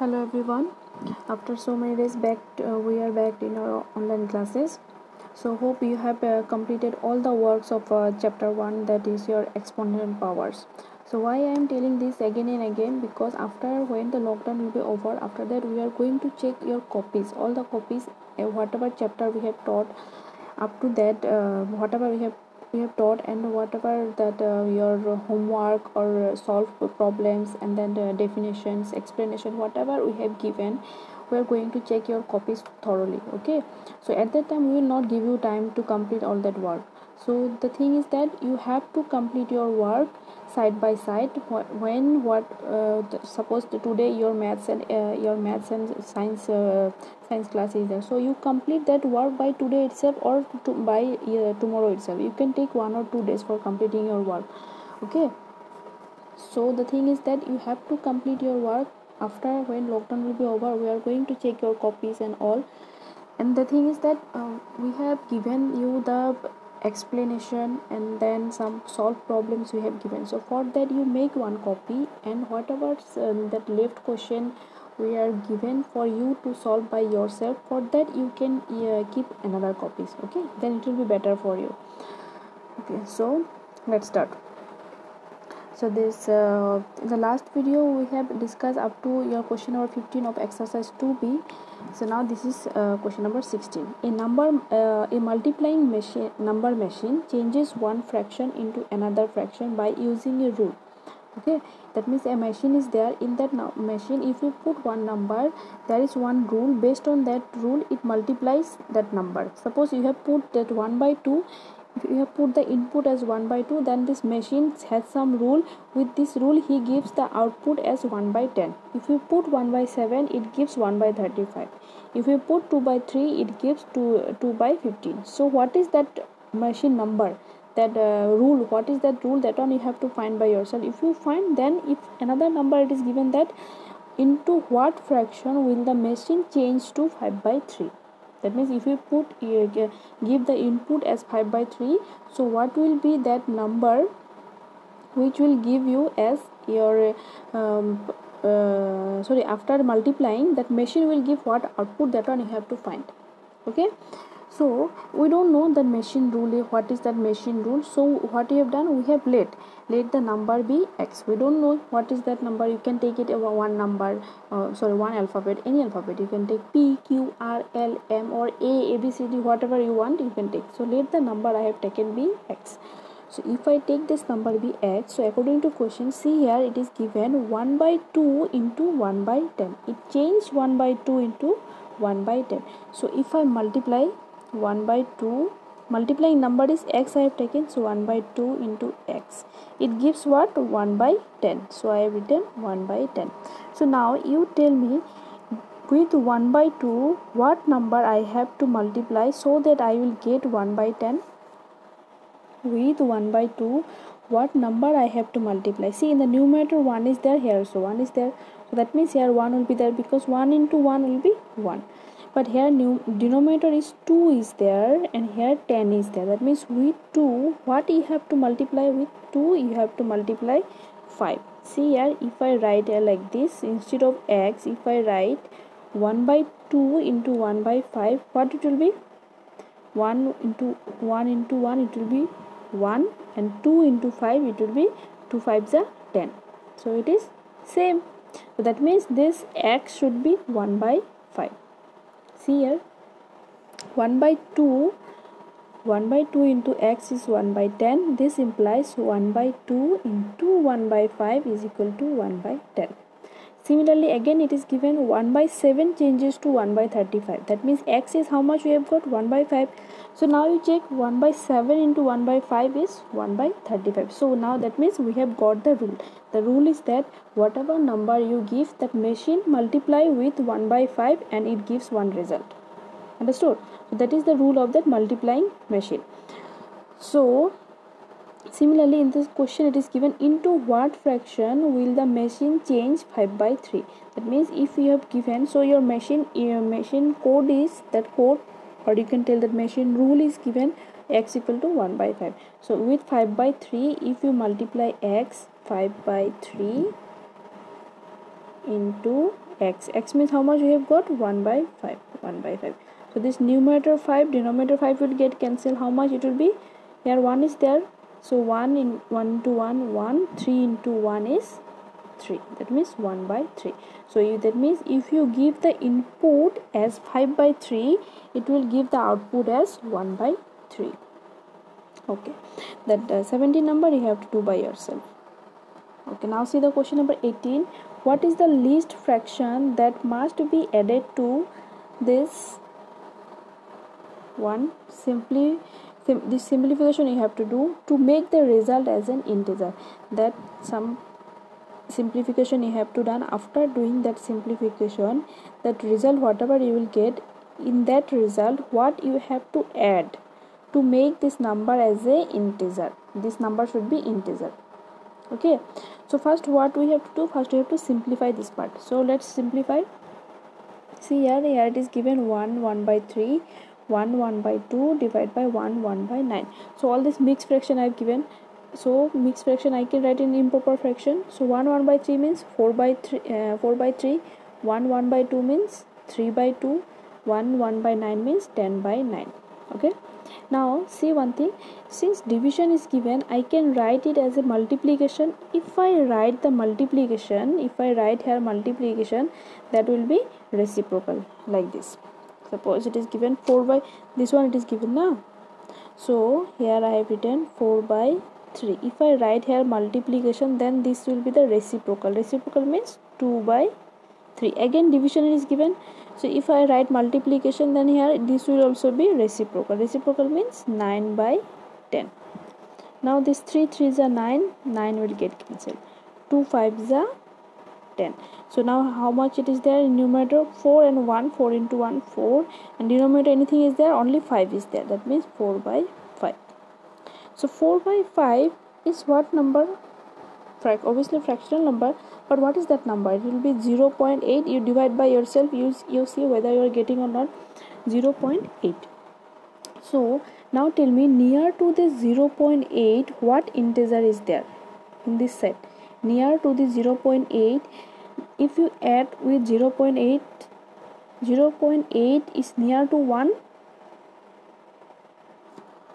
hello everyone. After so many days back uh, we are back in our online classes. So hope you have uh, completed all the works of uh, chapter 1 that is your exponential powers. So why i am telling this again and again? Because after when the lockdown will be over after that we are going to check your copies. All the copies uh, whatever chapter we have taught up to that uh, whatever we have we have taught and whatever that uh, your homework or solve problems and then the definitions explanation whatever we have given we are going to check your copies thoroughly okay? So at that time we will not give you time to complete all that work. So the thing is that you have to complete your work side by side. When what uh, suppose today your maths and uh, your maths and science uh, science class is there. So you complete that work by today itself or to, by uh, tomorrow itself. You can take one or two days for completing your work. Okay? So the thing is that you have to complete your work after when lockdown will be over. We are going to check your copies and all. And the thing is that uh, we have given you the explanation and then some solved problems we have given. So for that you make one copy and whatever um, that left question we are given for you to solve by yourself for that you can uh, keep another copies okay? Then it will be better for you. Okay so let's start. So this uh, in the last video we have discussed up to your question number 15 of exercise 2b so now this is uh, question number 16 a number uh, a multiplying machine number machine changes one fraction into another fraction by using a rule. Okay? That means a machine is there. In that machine if you put one number there is one rule. Based on that rule it multiplies that number. Suppose you have put that 1 by 2 if you have put the input as 1 by 2 then this machine has some rule. With this rule he gives the output as 1 by 10 if you put 1 by 7 it gives 1 by 35 if you put 2 by 3 it gives 2 2 by 15 so what is that machine number? That uh, rule? What is that rule? That one you have to find by yourself. If you find then if another number it is given that into what fraction will the machine change to 5 by 3 that means if you put give the input as 5 by 3 so what will be that number which will give you as your um, uh, sorry after multiplying that machine will give what output that one you have to find. Okay so we don't know the machine rule what is that machine rule. So what we have done we have let let the number be x. We don't know what is that number. You can take it over one number uh, sorry one alphabet any alphabet. You can take p q r l m or a a b c d whatever you want you can take. So let the number i have taken be x. So if i take this number be x so according to question see here it is given 1 by 2 into 1 by 10 it changed 1 by 2 into 1 by 10 so if i multiply 1 by 2 multiplying number is x I have taken so 1 by 2 into x. It gives what? 1 by 10 so I have written 1 by 10 so now you tell me with 1 by 2 what number I have to multiply so that I will get 1 by 10 with 1 by 2 what number I have to multiply? See in the numerator 1 is there here so 1 is there. So that means here 1 will be there because 1 into 1 will be 1 but here new denominator is 2 is there and here 10 is there. That means with 2 what you have to multiply with 2 you have to multiply 5 see here if I write here like this instead of x if I write 1 by 2 into 1 by 5 what it will be? 1 into 1 into 1 it will be 1 and 2 into 5 it will be 2 5s are 10 so it is same. So that means this x should be 1 by 5 see here 1 by 2 1 by 2 into x is 1 by 10 this implies 1 by 2 into 1 by 5 is equal to 1 by 10 similarly again it is given 1 by 7 changes to 1 by 35 that means x is how much we have got? 1 by 5 so now you check 1 by 7 into 1 by 5 is 1 by 35 so now that means we have got the rule. The rule is that whatever number you give that machine multiply with 1 by 5 and it gives one result. Understood? So that is the rule of that multiplying machine. So similarly in this question it is given into what fraction will the machine change 5 by 3 that means if you have given so your machine your machine code is that code or you can tell that machine rule is given x equal to 1 by 5 so with 5 by 3 if you multiply x 5 by 3 into x x means how much you have got? 1 by 5 1 by 5 so this numerator 5 denominator 5 will get cancelled. How much it will be? Here 1 is there so 1 in 1 to 1 1 3 into 1 is 3 that means 1 by 3 so that means if you give the input as 5 by 3 it will give the output as 1 by 3 okay. That uh, 17 number you have to do by yourself. Okay. Now see the question number 18 what is the least fraction that must be added to this one? Simply this simplification you have to do to make the result as an integer. That some simplification you have to done after doing that simplification that result whatever you will get in that result what you have to add to make this number as a integer. This number should be integer. Okay? So first what we have to do first we have to simplify this part. So let's simplify. See here here it is given 1 1 by 3 1 1 by 2 divided by 1 1 by 9 so all this mixed fraction i have given. So mixed fraction I can write in improper fraction. So 1 1 by 3 means 4 by 3 uh, 4 by 3 1 1 by 2 means 3 by 2 1 1 by 9 means 10 by 9 okay? Now see one thing. Since division is given I can write it as a multiplication. If I write the multiplication if I write here multiplication that will be reciprocal like this suppose it is given 4 by this one it is given now so here I have written 4 by 3 if I write here multiplication then this will be the reciprocal. Reciprocal means 2 by 3 again division is given. So if I write multiplication then here this will also be reciprocal. Reciprocal means 9 by 10 now this 3 3s are 9 9 will get cancelled. 2 5s are 10 so now how much it is there in numerator 4 and 1 4 into 1 4 and denominator anything is there only 5 is there that means 4 by 5 so 4 by 5 is what number? Frac obviously fractional number, but what is that number? It will be 0 0.8. You divide by yourself, you, you see whether you are getting or not 0 0.8. So now tell me near to this 0 0.8 what integer is there in this set? Near to the 0 0.8 if you add with 0 0.8 0 0.8 is near to 1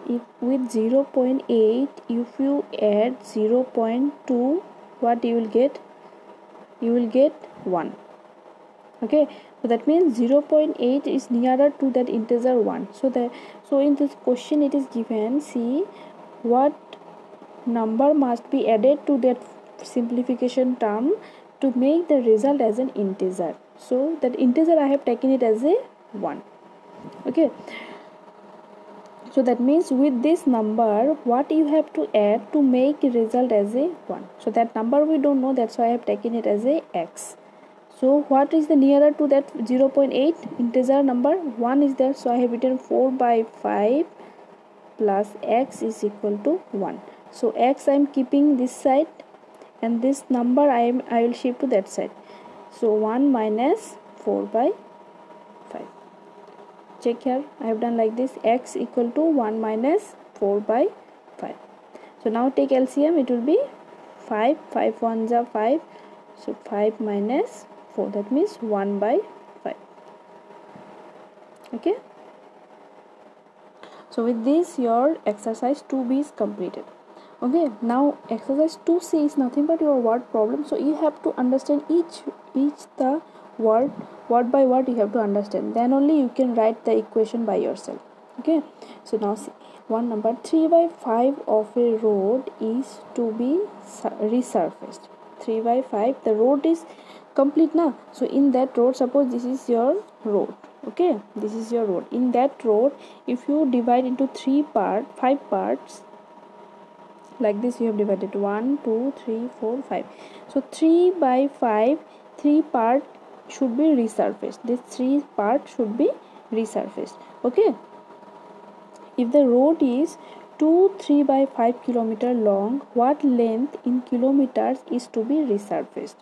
if with 0 0.8 if you add 0 0.2 what you will get? You will get 1 okay? So that means 0 0.8 is nearer to that integer 1 so that so in this question it is given see what number must be added to that simplification term to make the result as an integer. So that integer i have taken it as a 1 okay. So that means with this number what you have to add to make result as a 1 so that number we don't know that's why I have taken it as a x. So what is the nearer to that 0.8 integer number? 1 is there so I have written 4 by 5 plus x is equal to 1 so x I am keeping this side and this number I am I will shift to that side. So 1 minus 4 by 5 check here. I have done like this. X equal to 1 minus 4 by 5 so now take LCM it will be 5 5 ones are 5 so 5 minus 4 that means 1 by 5 okay? So with this your exercise 2b is completed okay now exercise 2c is nothing but your word problem. So you have to understand each each the word word by word you have to understand. Then only you can write the equation by yourself. Okay so now see. One number 3 by 5 of a road is to be resurfaced. 3 by 5 the road is complete now so in that road suppose this is your road. Okay this is your road. In that road if you divide into three part five parts like this you have divided. 1 2 3 4 5 so 3 by 5 three part should be resurfaced. This three part should be resurfaced. Okay? If the road is 2 3 by 5 kilometer long what length in kilometers is to be resurfaced?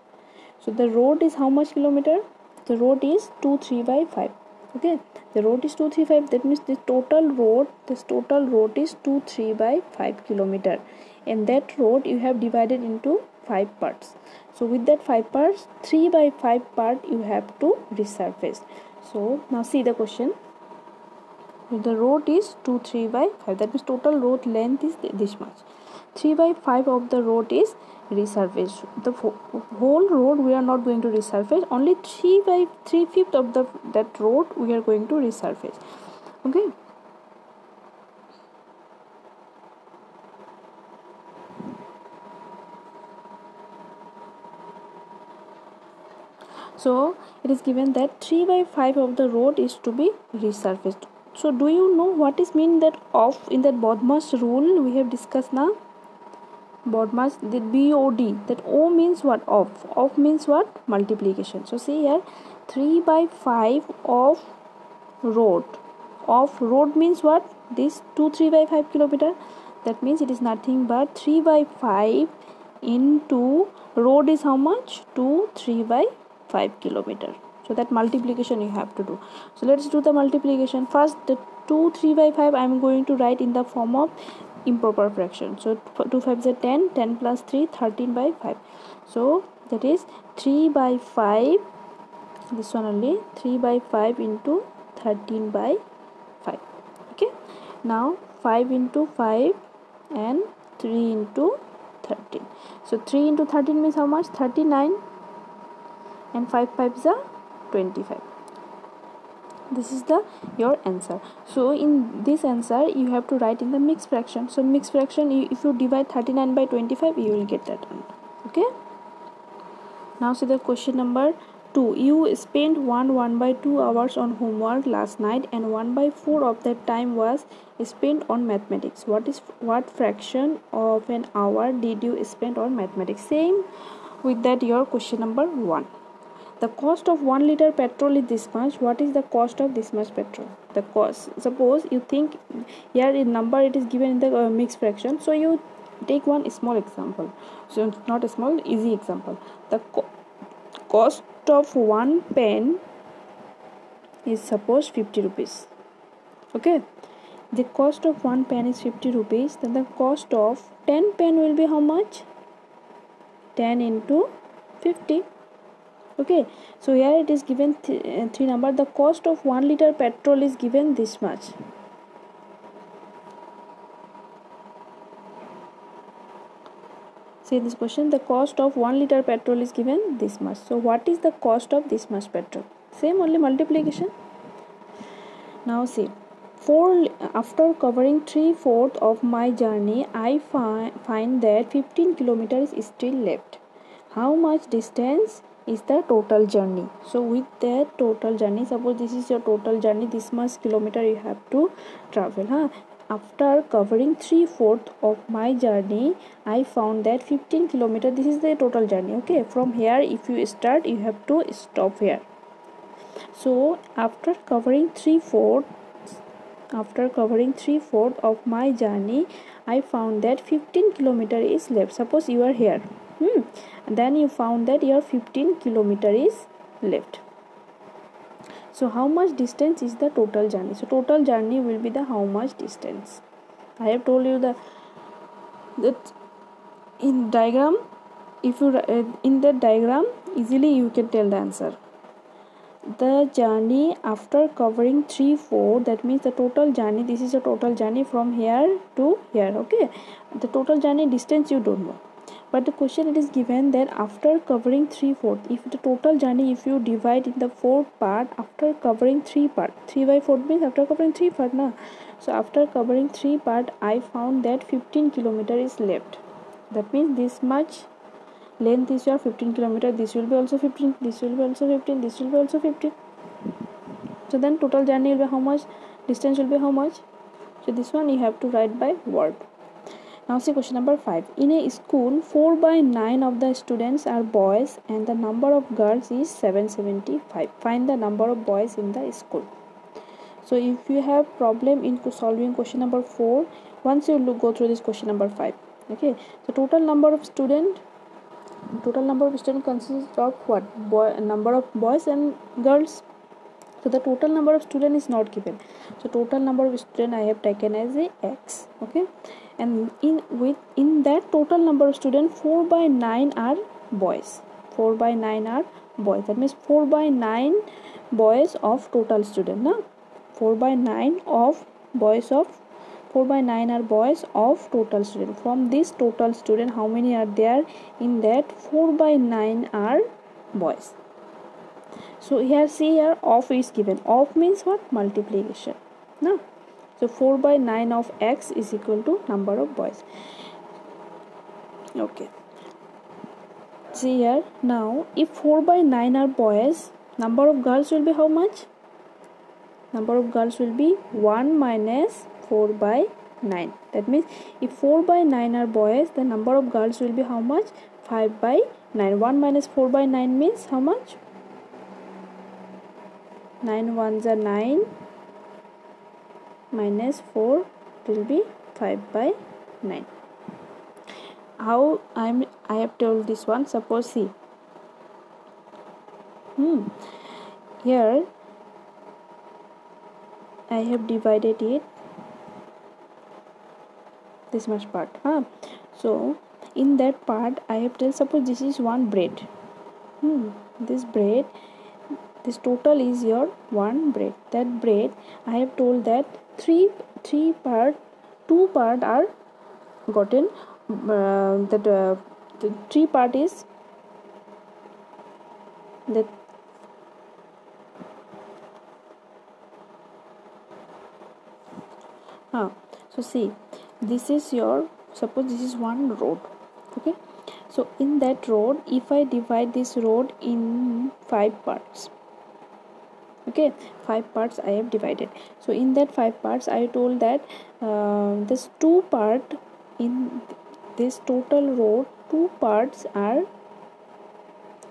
So the road is how much kilometer? The road is 2 3 by 5 okay? The road is 2 3 5 that means the total road this total road is 2 3 by 5 kilometer. And that road you have divided into 5 parts. So with that 5 parts 3 by 5 part you have to resurface. So now see the question. The road is 2 3 by 5 that means total road length is this much. 3 by 5 of the road is resurfaced the whole road we are not going to resurface. Only 3 by 3 fifth of the that road we are going to resurface. Okay? So it is given that 3 by 5 of the road is to be resurfaced. So do you know what is mean that off in that BODMAS rule we have discussed now BODMAS the BOD that O means what? Of. Of means what? Multiplication. So see here 3 by 5 of road. Of road means what? This 2 3 by 5 kilometer. That means it is nothing but 3 by 5 into road is how much? 2 3 by 5 kilometer. So that multiplication you have to do. So let's do the multiplication. First the 2 3 by 5 i'm going to write in the form of improper fraction. So 2 5 is 10 10 plus 3 13 by 5 so that is 3 by 5 this one only 3 by 5 into 13 by 5 okay? Now 5 into 5 and 3 into 13 so 3 into 13 means how much? 39 and 5 5 is 25 this is the your answer. So in this answer you have to write in the mixed fraction. So mixed fraction if you divide 39 by 25 you will get that one. Okay? Now see the question number 2 you spent 1 1 by 2 hours on homework last night and 1 by 4 of that time was spent on mathematics. What is what fraction of an hour did you spend on mathematics? Same with that your question number 1 the cost of 1 liter petrol is this much what is the cost of this much petrol? The cost suppose you think here in number it is given in the uh, mixed fraction so you take one small example. So not a small easy example. The co cost of one pen is suppose 50 rupees. Okay? The cost of one pen is 50 rupees then the cost of 10 pen will be how much? 10 into 50 okay so here it is given th uh, three number. The cost of 1 liter petrol is given this much. See this question. The cost of 1 liter petrol is given this much. So what is the cost of this much petrol? Same only multiplication. Now see. For after covering three fourth of my journey i fi find that 15 kilometers is still left. How much distance is the total journey so with that total journey suppose this is your total journey this much kilometer you have to travel huh after covering three fourth of my journey i found that 15 kilometer this is the total journey okay from here if you start you have to stop here so after covering three fourth after covering three fourth of my journey i found that 15 kilometer is left suppose you are here hmm. Then you found that your 15 kilometer is left. So how much distance is the total journey? So total journey will be the how much distance? I have told you the that in diagram if you uh, in that diagram easily you can tell the answer. The journey after covering 3 4 that means the total journey this is a total journey from here to here okay? The total journey distance you don't know but the question it is given that after covering three fourth if the total journey if you divide in the fourth part after covering three part three by four means after covering three part na? So after covering three part i found that 15 kilometer is left. That means this much length is your 15 kilometer. This will be also 15 this will be also 15 this will be also 15 so then total journey will be how much? Distance will be how much? So this one you have to write by word now see question number 5. In a school, 4 by 9 of the students are boys and the number of girls is 775. Find the number of boys in the school. So if you have problem in solving question number 4, once you look, go through this question number 5. Okay, the total number of student total number of students consists of what boy number of boys and girls so the total number of student is not given. So total number of student i have taken as a x okay? And in with in that total number of student 4 by 9 are boys. 4 by 9 are boys. That means 4 by 9 boys of total student na? 4 by 9 of boys of 4 by 9 are boys of total student. From this total student how many are there? In that 4 by 9 are boys so here see here of is given. Of means what? Multiplication. No so 4 by 9 of x is equal to number of boys. Okay. See here now if 4 by 9 are boys number of girls will be how much? Number of girls will be 1 minus 4 by 9 that means if 4 by 9 are boys the number of girls will be how much? 5 by 9 1 minus 4 by 9 means how much 9 ones are 9 minus 4 will be 5 by 9 how i'm i have told this one suppose see hmm. Here i have divided it this much part huh? So in that part i have told suppose this is one bread. Hmm. This bread this total is your one bread. That bread i have told that three three part two part are gotten. Uh, that uh, the three part is that ah so see this is your suppose this is one road okay? So in that road if i divide this road in five parts okay five parts i have divided. So in that five parts i told that uh, this two part in this total row two parts are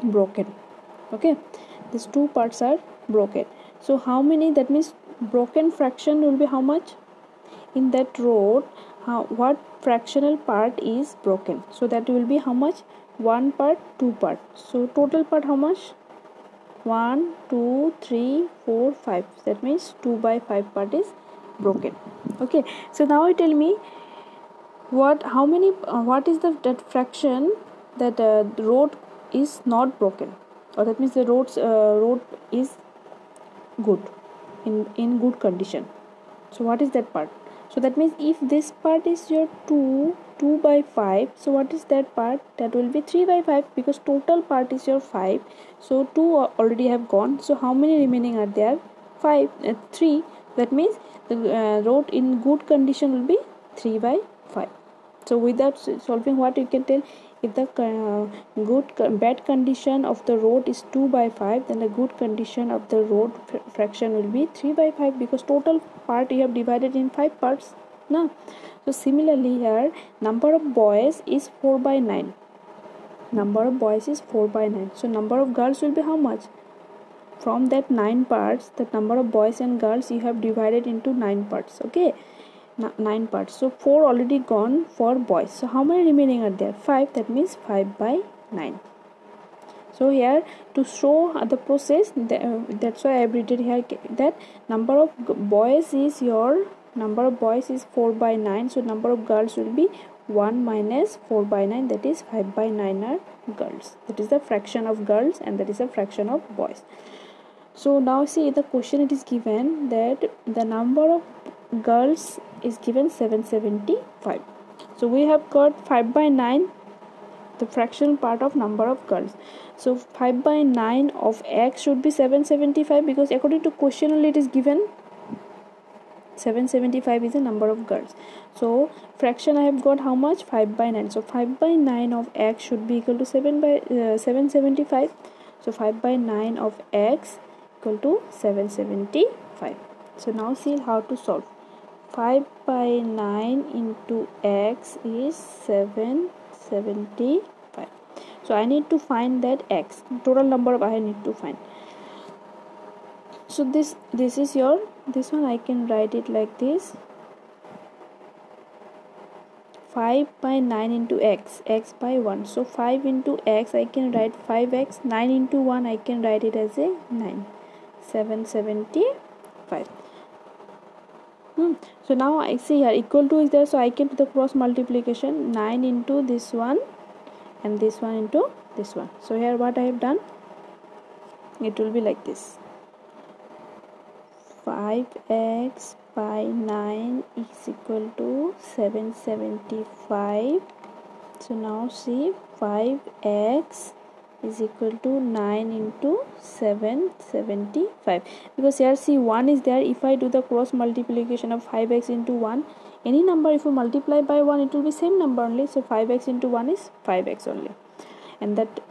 broken. Okay these two parts are broken. So how many? That means broken fraction will be how much? In that row how what fractional part is broken? So that will be how much? One part two part. So total part how much 1 2 3 4 5 that means 2 by 5 part is broken. Okay. So now you tell me what how many uh, what is the that fraction that uh, the road is not broken? Or that means the roads uh, road is good in in good condition. So what is that part so that means if this part is your 2 2 by 5 so what is that part? That will be 3 by 5 because total part is your 5 so 2 already have gone. So how many remaining are there? 5 uh, 3 that means the uh, road in good condition will be 3 by 5 so without solving what you can tell if the uh, good bad condition of the road is 2 by 5 then the good condition of the road fraction will be 3 by 5 because total part you have divided in 5 parts now so similarly here number of boys is 4 by 9 number of boys is 4 by 9 so number of girls will be how much? From that 9 parts the number of boys and girls you have divided into 9 parts okay 9 parts. So 4 already gone for boys. So how many remaining are there? 5 that means 5 by 9 so here to show the process uh, that's why i have written here that number of boys is your number of boys is 4 by 9 so number of girls will be 1 minus 4 by 9 that is 5 by 9 are girls. That is the fraction of girls and that is a fraction of boys. So now see the question it is given that the number of girls is given 775 so we have got 5 by 9 the fractional part of number of girls. So 5 by 9 of x should be 775 because according to question only it is given 775 is the number of girls. So fraction i have got how much? 5 by 9 so 5 by 9 of x should be equal to 7 by uh, 775 so 5 by 9 of x equal to 775 so now see how to solve 5 by 9 into x is 775 so i need to find that x. Total number of i need to find. So this this is your this one I can write it like this. 5 by 9 into x x by 1 so 5 into x I can write 5x 9 into 1 I can write it as a 9 775 hmm. so now i see here equal to is there so i can do the cross multiplication 9 into this one and this one into this one. So here what i have done? It will be like this. 5x by 9 is equal to 775 so now see 5x is equal to 9 into 775 because here see 1 is there. If I do the cross multiplication of 5x into 1 any number if you multiply by 1 it will be same number only. So 5x into 1 is 5x only. And that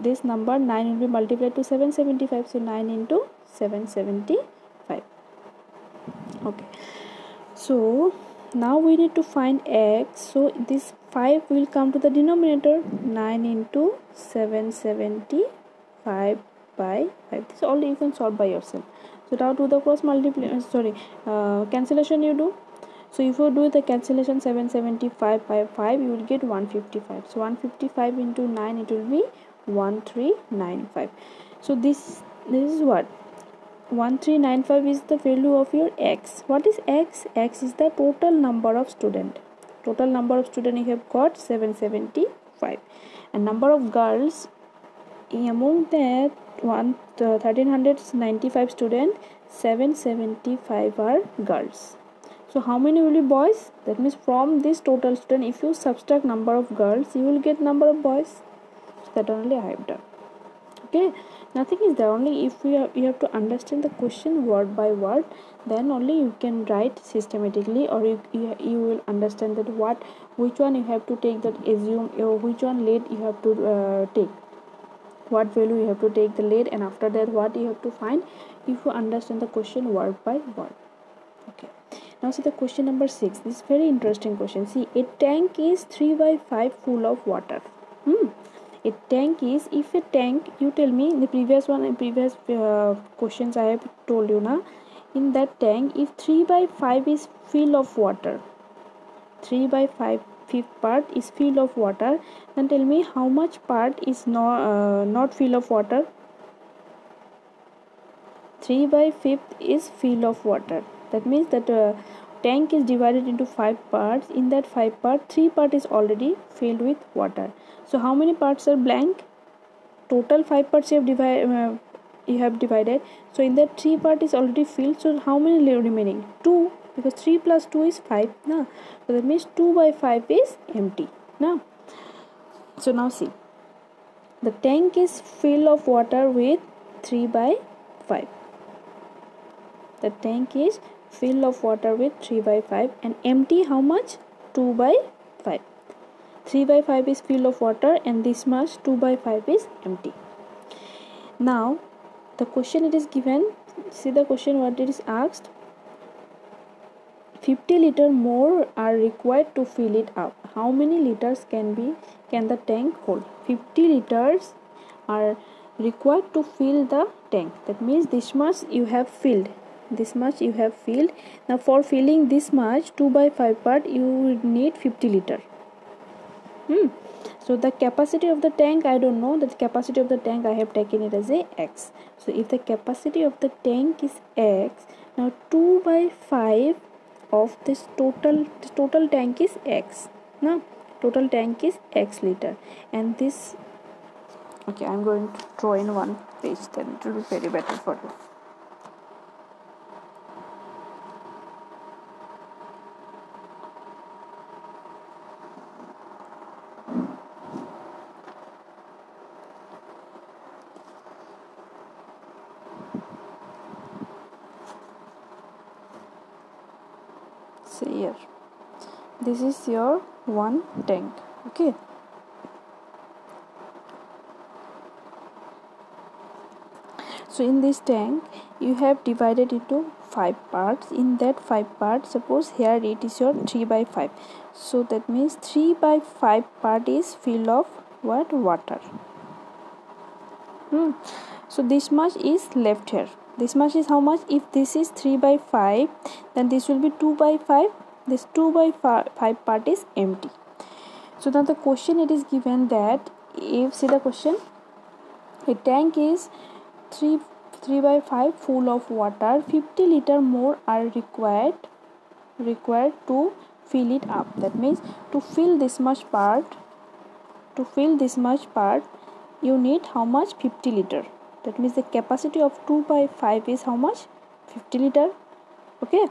this number 9 will be multiplied to 775 so 9 into 775 okay. So now we need to find x. So this 5 will come to the denominator 9 into 775 by 5 this all you can solve by yourself. So now do the cross multiplication uh, sorry uh, cancellation you do. So if you do the cancellation 775 by 5 you will get 155 so 155 into 9 it will be 1395 so this this is what 1395 is the value of your x. What is x? x is the total number of student. Total number of student you have got 775 and number of girls among that one uh, 1395 student 775 are girls. So how many will be boys? That means from this total student if you subtract number of girls you will get number of boys. So that only i have done okay nothing is there. Only if you have, you have to understand the question word by word then only you can write systematically or you, you, you will understand that what which one you have to take that assume or which one lead you have to uh, take. What value you have to take the lead and after that what you have to find if you understand the question word by word. Okay now see the question number six. This is very interesting question. See a tank is 3 by 5 full of water. Hmm a tank is if a tank you tell me in the previous one in previous uh, questions i have told you now in that tank if 3 by 5 is fill of water 3 by 5 fifth part is fill of water then tell me how much part is not uh, not fill of water? 3 by 5th is fill of water. That means that uh, tank is divided into 5 parts. In that 5 part 3 part is already filled with water. So how many parts are blank? Total 5 parts you have divided uh, you have divided. So in that 3 part is already filled. So how many remaining? 2 because 3 plus 2 is 5 now so that means 2 by 5 is empty now so now see. The tank is full of water with 3 by 5 the tank is fill of water with 3 by 5 and empty how much? 2 by 5 3 by 5 is fill of water and this much 2 by 5 is empty. Now the question it is given see the question what it is asked? 50 liter more are required to fill it up. How many liters can be can the tank hold? 50 liters are required to fill the tank. That means this much you have filled this much you have filled. Now for filling this much 2 by 5 part you would need 50 liter. Hmm. so the capacity of the tank i don't know. The capacity of the tank i have taken it as a x. So if the capacity of the tank is x now 2 by 5 of this total this total tank is x. Now total tank is x liter. And this okay i'm going to draw in one page then. It will be very better for you here this is your one tank okay? So in this tank you have divided into five parts. In that five parts suppose here it is your 3 by 5 so that means 3 by 5 part is full of what? Water. Hmm. so this much is left here this much is how much? If this is 3 by 5 then this will be 2 by 5 this 2 by 5 part is empty. So now the question it is given that if see the question? A tank is 3 3 by 5 full of water. 50 liter more are required required to fill it up. That means to fill this much part to fill this much part you need how much? 50 liter that means the capacity of 2 by 5 is how much? 50 liter. Okay?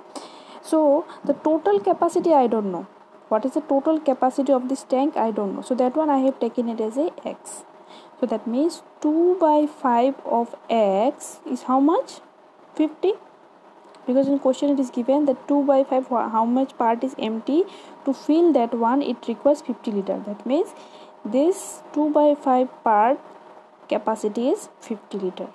So the total capacity i don't know. What is the total capacity of this tank? I don't know. So that one i have taken it as a x. So that means 2 by 5 of x is how much? 50 because in question it is given that 2 by 5 how much part is empty? To fill that one it requires 50 liter. That means this 2 by 5 part capacity is 50 liter.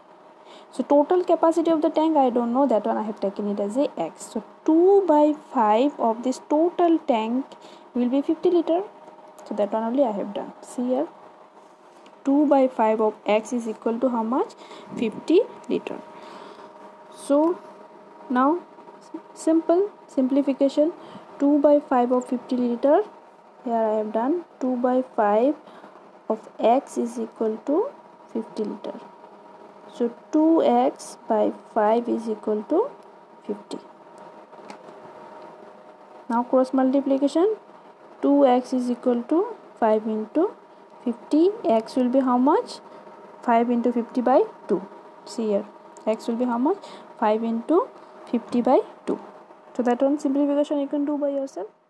So total capacity of the tank i don't know that one i have taken it as a x. So 2 by 5 of this total tank will be 50 liter. So that one only i have done. See here. 2 by 5 of x is equal to how much? 50 liter. So now simple simplification. 2 by 5 of 50 liter. Here I have done. 2 by 5 of x is equal to 50 liter so 2x by 5 is equal to 50 now cross multiplication 2x is equal to 5 into 50 x will be how much 5 into 50 by 2 see here x will be how much 5 into 50 by 2 so that one simplification you can do by yourself